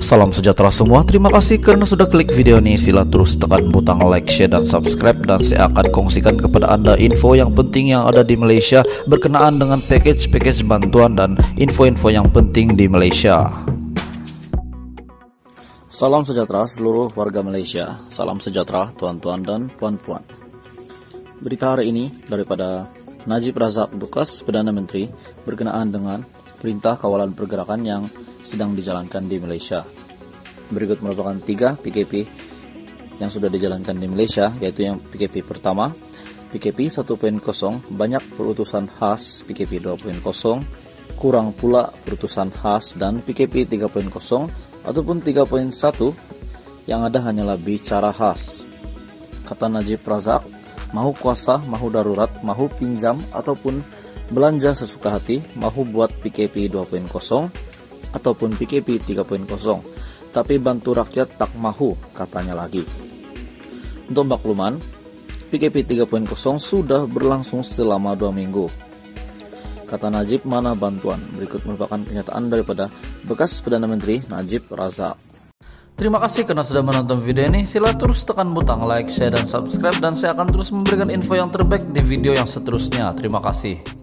Salam sejahtera semua, terima kasih karena sudah klik video ini. Sila terus tekan butang like, share, dan subscribe. Dan saya akan kongsikan kepada anda info yang penting yang ada di Malaysia Berkenaan dengan package-package bantuan dan info-info yang penting di Malaysia. Salam sejahtera seluruh warga Malaysia. Salam sejahtera tuan-tuan dan puan-puan. Berita hari ini daripada Najib Razak bekas Perdana Menteri berkenaan dengan perintah kawalan pergerakan yang sedang dijalankan di Malaysia. Berikut merupakan tiga PKP yang sudah dijalankan di Malaysia, yaitu yang PKP pertama, PKP 1.0, banyak perutusan khas PKP 2.0, kurang pula perutusan khas dan PKP 3.0 ataupun 3.1 yang ada hanyalah bicara khas. Kata Najib Razak, mahu kuasa, mahu darurat, mahu pinjam ataupun belanja sesuka hati, mahu buat PKP 2.0 ataupun PKP 3.0. Tapi bantu rakyat tak mahu, katanya lagi. Untuk makluman, PKP 3.0 sudah berlangsung selama dua minggu. Kata Najib, mana bantuan? Berikut merupakan kenyataan daripada bekas Perdana Menteri Najib Razak. Terima kasih karena sudah menonton video ini. Sila terus tekan butang like, share, dan subscribe. Dan saya akan terus memberikan info yang terbaik di video yang seterusnya. Terima kasih.